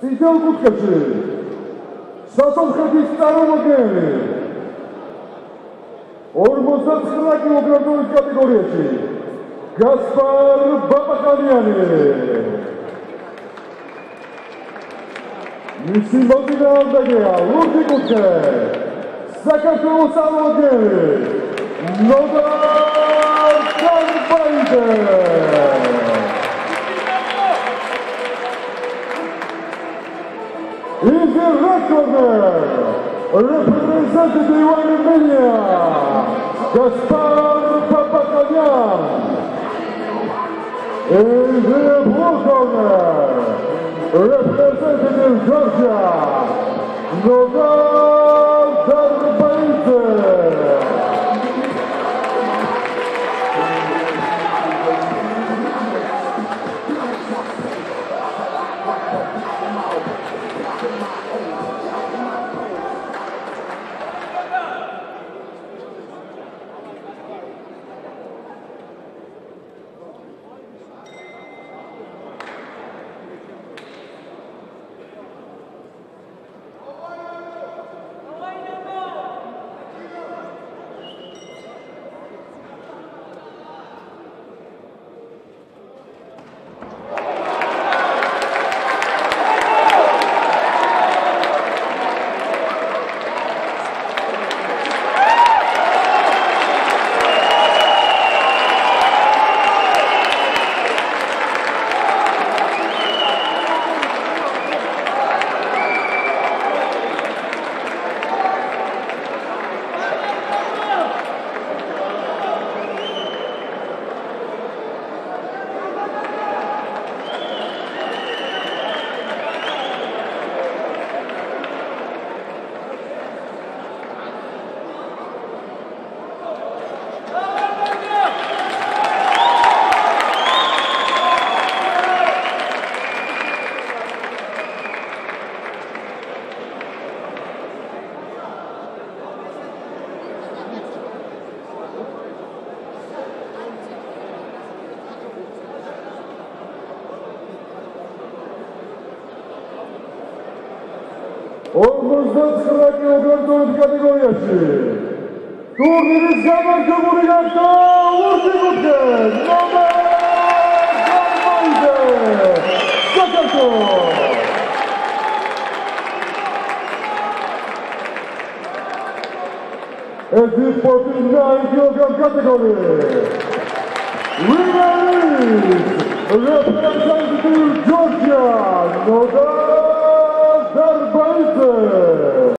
ძიძელ კუთხეში. საცოცხლების წარმომადგენელი. 59 კილოგრამის კატეგorიაში გასპარ ბაბაკანიანი მისი მოწინააღმდეგეა ლურჯი კუთხე. საქართველოს წარმომადგენელი. ნოდარ is the recorder, representing the Armenia, Gaspar Papakanian. In the blue corner, representing Oh. Omuzdan sıradaki okrągłą kategorię. Turniery Zaman Komunikacja Urtygutkę, numer Garmajdę, Zakarto. And this 49 kilogram category. Winner is representing Georgia, Nodar